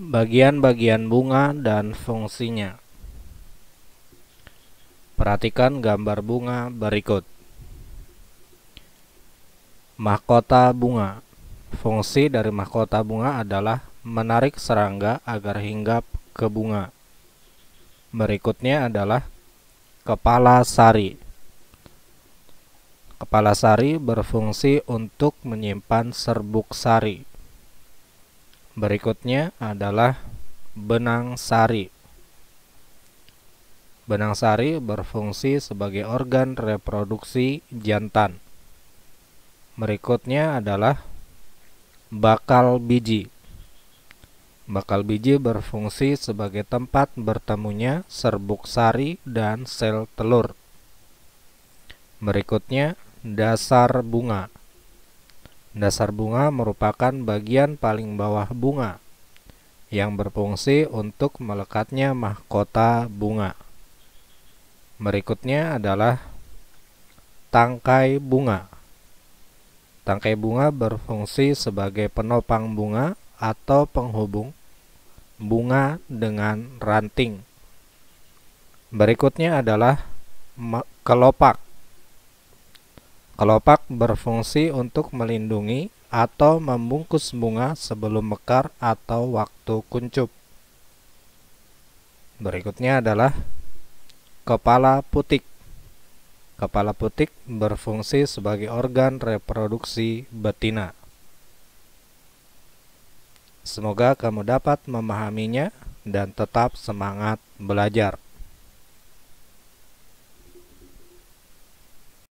Bagian-bagian bunga dan fungsinya. Perhatikan gambar bunga berikut. Mahkota bunga. Fungsi dari mahkota bunga adalah menarik serangga agar hinggap ke bunga. Berikutnya adalah kepala sari. Kepala sari berfungsi untuk menyimpan serbuk sari. Berikutnya adalah benang sari. Benang sari berfungsi sebagai organ reproduksi jantan. Berikutnya adalah bakal biji. Bakal biji berfungsi sebagai tempat bertemunya serbuk sari dan sel telur. Berikutnya, dasar bunga. Dasar bunga merupakan bagian paling bawah bunga yang berfungsi untuk melekatnya mahkota bunga. Berikutnya adalah tangkai bunga. Tangkai bunga berfungsi sebagai penopang bunga atau penghubung bunga dengan ranting. Berikutnya adalah kelopak. Kelopak berfungsi untuk melindungi atau membungkus bunga sebelum mekar atau waktu kuncup. Berikutnya adalah kepala putik. Kepala putik berfungsi sebagai organ reproduksi betina. Semoga kamu dapat memahaminya dan tetap semangat belajar.